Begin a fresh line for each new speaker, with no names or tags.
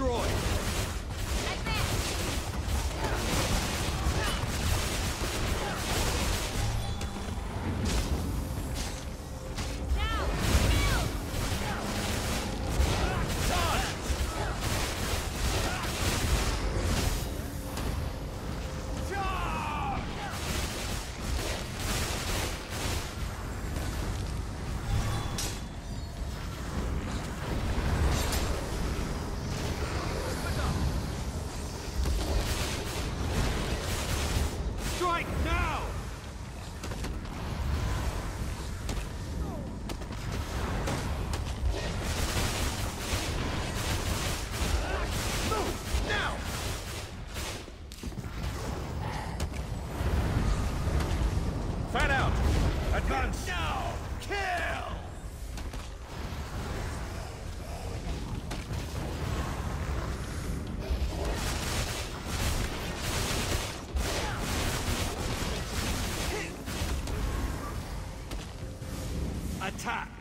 destroyed! Advance now! Kill! Attack!